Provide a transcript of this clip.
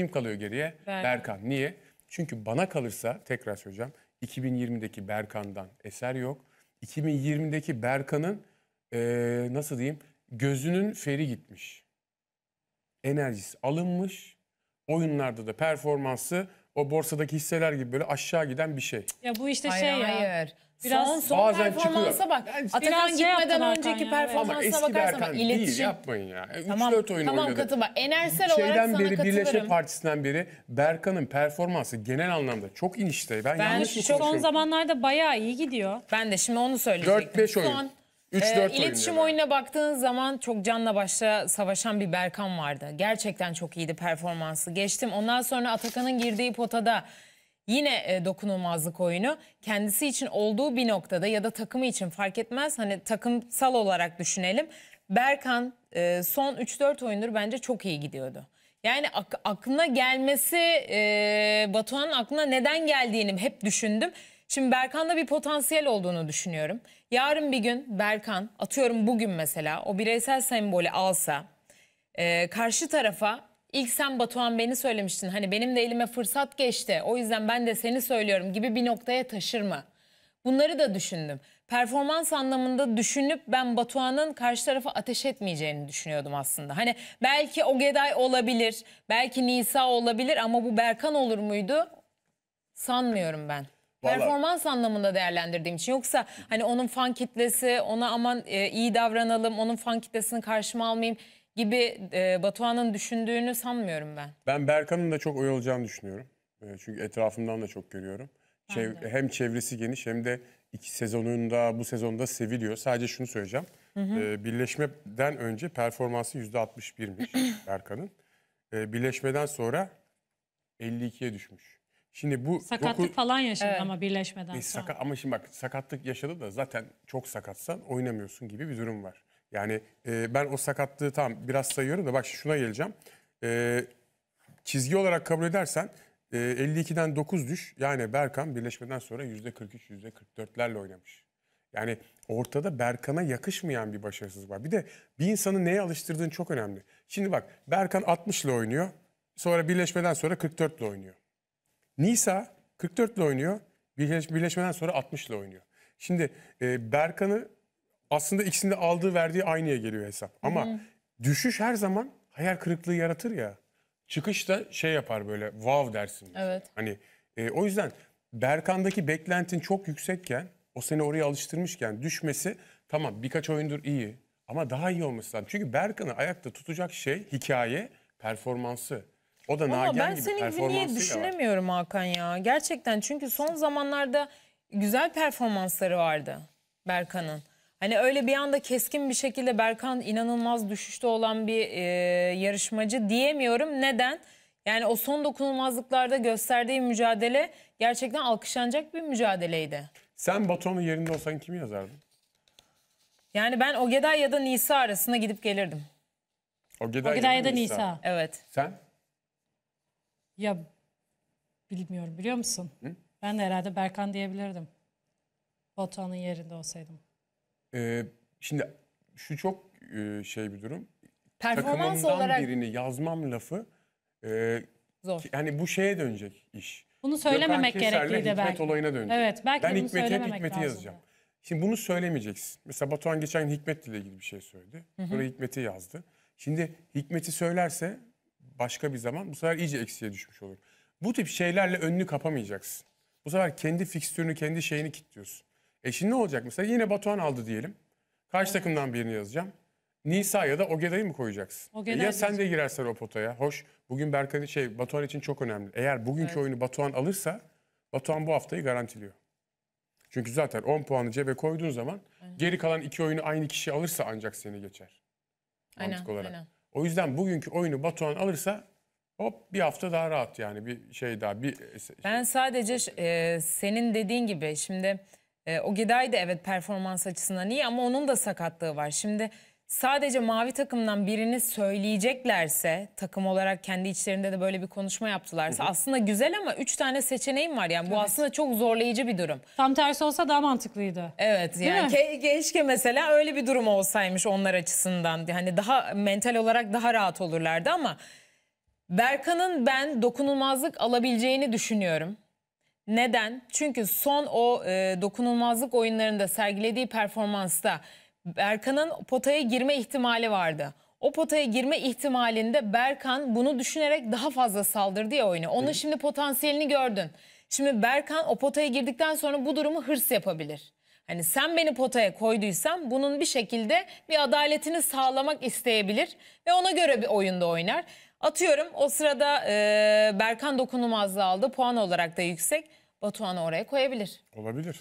Kim kalıyor geriye? Berkan. Berkan. Niye? Çünkü bana kalırsa tekrar söyleyeceğim. 2020'deki Berkan'dan eser yok. 2020'deki Berkan'ın eee, nasıl diyeyim gözünün feri gitmiş. Enerjisi alınmış. Oyunlarda da performansı o borsadaki hisseler gibi böyle aşağı giden bir şey. Ya bu işte Hayır şey ya. hayır. Biraz- son son Bazen performansa çıkıyor. bak. Yani Atakan şey gitmeden önceki ya. Ama performansına eski bakarsan bak Berkan değil iletişim. yapmayın ya. 3-4 Tamam, oyun tamam oynadı. katıl bak. Enerjisel olarak Şeyden sana beri Birleşme katılırım. Partisi'nden beri Berkan'ın performansı genel anlamda çok inişte. Ben, Ben yanlış mı çok- Son konuşuyorum? zamanlarda bayağı iyi gidiyor. Ben de şimdi onu söyleyecektim. 4-5 oyun. Son, 3-4 e, oyun. iletişim yani. oyununa baktığın zaman çok canla başla savaşan bir Berkan vardı. Gerçekten çok iyiydi performansı. Geçtim. Ondan sonra Atakan'ın girdiği potada yine e, dokunulmazlık oyunu kendisi için olduğu bir noktada ya da takımı için fark etmez. Hani takımsal olarak düşünelim. Berkan e, son 3-4 oyundur bence çok iyi gidiyordu. Yani ak- aklına gelmesi e, Batuhan'ın aklına neden geldiğini hep düşündüm. Şimdi Berkan'da bir potansiyel olduğunu düşünüyorum. Yarın bir gün Berkan atıyorum bugün mesela o bireysel sembolü alsa e, karşı tarafa ilk sen Batuhan beni söylemiştin. Hani benim de elime fırsat geçti o yüzden ben de seni söylüyorum gibi bir noktaya taşır mı? Bunları da düşündüm. Performans anlamında düşünüp ben Batuhan'ın karşı tarafa ateş etmeyeceğini düşünüyordum aslında. Hani belki Ogeday olabilir, belki Nisa olabilir ama bu Berkan olur muydu? Sanmıyorum ben. Vallahi- Performans anlamında değerlendirdiğim için. Yoksa hani onun fan kitlesi, ona aman e, iyi davranalım, onun fan kitlesini karşıma almayayım gibi e, Batuhan'ın düşündüğünü sanmıyorum ben. Ben Berkan'ın da çok oy olacağını düşünüyorum. E, Çünkü etrafımdan da çok görüyorum. Çev- hem çevresi geniş hem de iki sezonunda bu sezonda seviliyor. Sadece şunu söyleyeceğim. E, birleşmeden önce performansı %61'miş Berkan'ın. E, birleşmeden sonra 52'ye düşmüş. Şimdi bu Sakatlık doku- falan yaşadı ama birleşmeden E, sonra. sakat, ama şimdi bak sakatlık yaşadı da zaten çok sakatsan oynamıyorsun gibi bir durum var. Yani e, ben o sakatlığı tam biraz sayıyorum da bak şuna geleceğim. E, çizgi olarak kabul edersen e, 52'den 9 düş. Yani Berkan birleşmeden sonra %43, %44'lerle oynamış. Yani ortada Berkan'a yakışmayan bir başarısızlık var. Bir de bir insanı neye alıştırdığın çok önemli. Şimdi bak Berkan 60 ile oynuyor. Sonra birleşmeden sonra 44 ile oynuyor. Nisa 44 ile oynuyor. Birleş, birleşmeden sonra 60 ile oynuyor. Şimdi e, Berkan'ı aslında ikisinde aldığı verdiği aynıya geliyor hesap. Ama düşüş her zaman hayal kırıklığı yaratır ya. Çıkış da şey yapar böyle wow dersin. Evet. Hani e, o yüzden Berkan'daki beklentin çok yüksekken o seni oraya alıştırmışken düşmesi tamam birkaç oyundur iyi ama daha iyi olması lazım. Çünkü Berkan'ı ayakta tutacak şey hikaye performansı. O da Ama ben gibi senin gibi niye performansıyla var. düşünemiyorum Hakan ya. Gerçekten çünkü son zamanlarda güzel performansları vardı Berkan'ın. Hani öyle bir anda keskin bir şekilde Berkan inanılmaz düşüşte olan bir e, yarışmacı diyemiyorum. Neden? Yani o son dokunulmazlıklarda gösterdiği mücadele gerçekten alkışlanacak bir mücadeleydi. Sen Batuhan'ın yerinde olsan kimi yazardın? Yani ben Ogeday ya da Nisa arasında gidip gelirdim. Ogeday, Ogeday ya da Nisa. Nisa. Evet. Sen? Ya bilmiyorum biliyor musun? Ben de herhalde Berkan diyebilirdim. Batuhan'ın yerinde olsaydım. Ee, şimdi şu çok e, şey bir durum. Performans Takımımdan olarak birini yazmam lafı e, zor. ki- yani bu şeye dönecek iş. Bunu söylememek gerekliydi Hikmet belki. olayına dönecek. Evet, belki ben bunu Hikmet'i hep Hikmet'i lazım. yazacağım. Şimdi bunu söylemeyeceksin. Mesela Batuhan geçen gün Hikmet'le ilgili bir şey söyledi. Sonra Hikmet'i yazdı. Şimdi Hikmet'i söylerse başka bir zaman bu sefer iyice eksiye düşmüş olur. Bu tip şeylerle önünü kapamayacaksın. Bu sefer kendi fikstürünü, kendi şeyini kilitliyorsun. E şimdi ne olacak mesela? Yine Batuhan aldı diyelim. Karşı takımdan birini yazacağım. Nisa ya da Ogeday'ı mı koyacaksın? Ogeday E ya sen de girersen o potaya. Hoş. Bugün Berkan şey Batuhan için çok önemli. Eğer bugünkü oyunu Batuhan alırsa Batuhan bu haftayı garantiliyor. Çünkü zaten 10 puanı cebe koyduğun zaman geri kalan iki oyunu aynı kişi alırsa ancak seni geçer. Aynen, Mantık olarak. aynen. O yüzden bugünkü oyunu Batuhan alırsa hop bir hafta daha rahat yani bir şey daha bir Ben sadece e, senin dediğin gibi şimdi e, Ogeday da evet performans açısından iyi ama onun da sakatlığı var. Şimdi sadece mavi takımdan birini söyleyeceklerse takım olarak kendi içlerinde de böyle bir konuşma yaptılarsa aslında güzel ama üç tane seçeneğim var yani bu aslında çok zorlayıcı bir durum. Tam tersi olsa daha mantıklıydı. Evet yani ke- keşke mesela öyle bir durum olsaymış onlar açısından. Hani daha mental olarak daha rahat olurlardı ama Berkan'ın ben dokunulmazlık alabileceğini düşünüyorum. Neden? Çünkü son o e, dokunulmazlık oyunlarında sergilediği performansta Berkan'ın potaya girme ihtimali vardı. O potaya girme ihtimalinde Berkan bunu düşünerek daha fazla saldırdı ya oyunu. Onun şimdi potansiyelini gördün. Şimdi Berkan o potaya girdikten sonra bu durumu hırs yapabilir. Hani sen beni potaya koyduysan bunun bir şekilde bir adaletini sağlamak isteyebilir ve ona göre bir oyunda oynar. Atıyorum o sırada e, Berkan dokunulmazlığı aldı puan olarak da yüksek. Batuhan'ı oraya koyabilir. Olabilir.